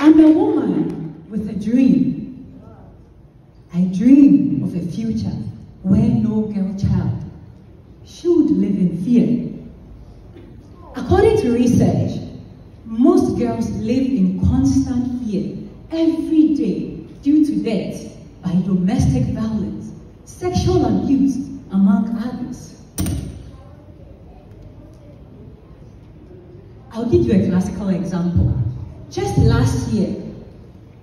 I'm a woman with a dream. I dream of a future where no girl child should live in fear. According to research, most girls live in constant fear every day due to death by domestic violence, sexual abuse, among others. I'll give you a classical example. Just last year,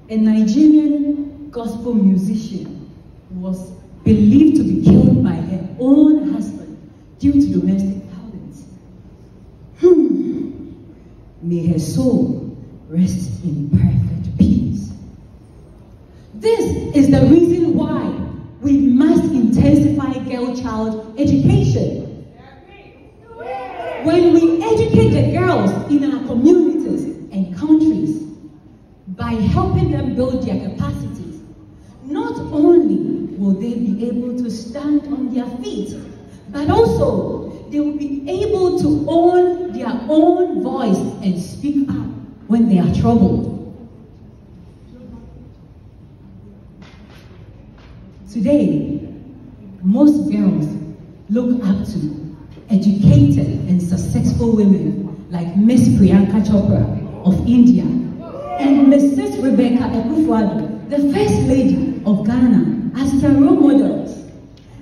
a Nigerian gospel musician was believed to be killed by her own husband due to domestic violence. Hmm. May her soul rest in perfect peace. This is the reason why we must intensify girl child education. When we educate the girls in our countries by helping them build their capacities, not only will they be able to stand on their feet, but also they will be able to own their own voice and speak up when they are troubled. Today, most girls look up to educated and successful women like Miss Priyanka Chopra of India and Mrs. Rebecca Akufo-Addo, the First Lady of Ghana, as their role models.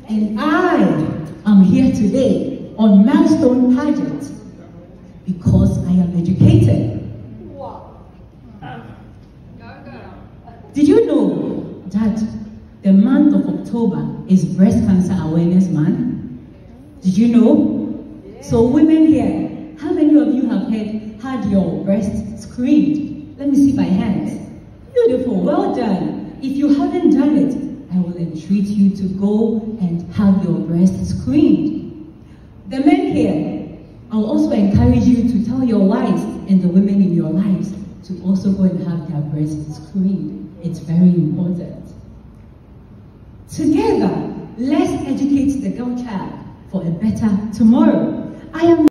And I am here today on Milestone Pageant because I am educated. Did you know that the month of October is Breast Cancer Awareness Month? Did you know? So women here, how many of you have had, had your breast screened? Let me see by hands. Beautiful, well done. If you haven't done it, I will entreat you to go and have your breast screened. The men here, I'll also encourage you to tell your wives and the women in your lives to also go and have their breasts screened. It's very important. Together, let's educate the girl child for a better tomorrow. I am